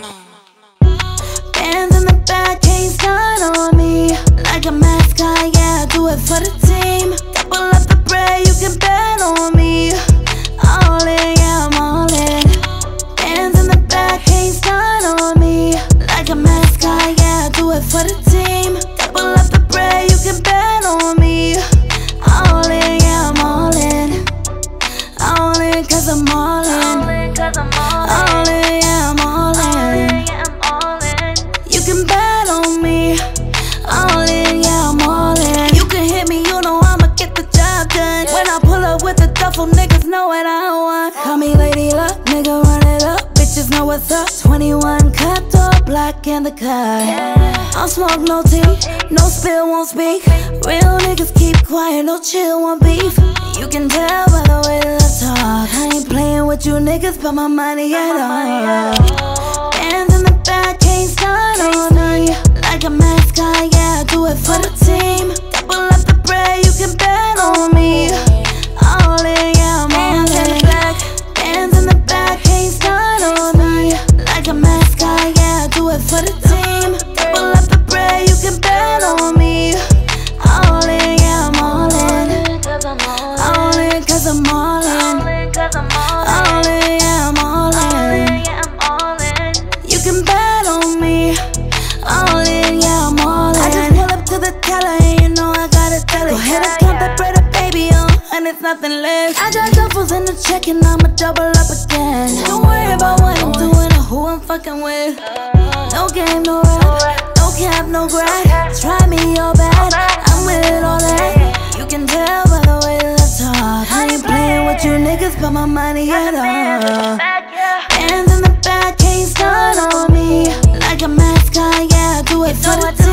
Bands in the back, can't done on me. Like a mascot, yeah, I do it for the team. Double up the bread, you can bet on me. All in, yeah, I'm all in. Bands in the back, can't done on me. Like a mascot, yeah, I do it for the team. Niggas know what I want. Call me Lady Luck, nigga, run it up. Bitches know what's up. 21 cut door, black in the cut. I'll smoke no tea, no spill, won't speak. Real niggas keep quiet, no chill, won't beef. You can tell by the way that I talk. I ain't playing with you niggas, but my money at all. Hands in the it for the team. Double up the bread, you can bet on me. All in, yeah, I'm all in. All in, cause I'm all in. All in, yeah, I'm all in. You can bet on me. All in, yeah, I'm all in. I just pull up to the teller and you know I gotta tell it. Go ahead and count that bread up, baby, on, and it's nothing less. I got duffels in the check and I'ma double up again. Don't worry about what I'm doing or who I'm fucking with. No game, no rap, no cap, no grad. Try me, you're bad. I'm with it all that. You can tell by the way that I talk. I ain't playing with you niggas, but my money at all. Hands in the back, can't start on me. Like a mascot, yeah, I do it for the.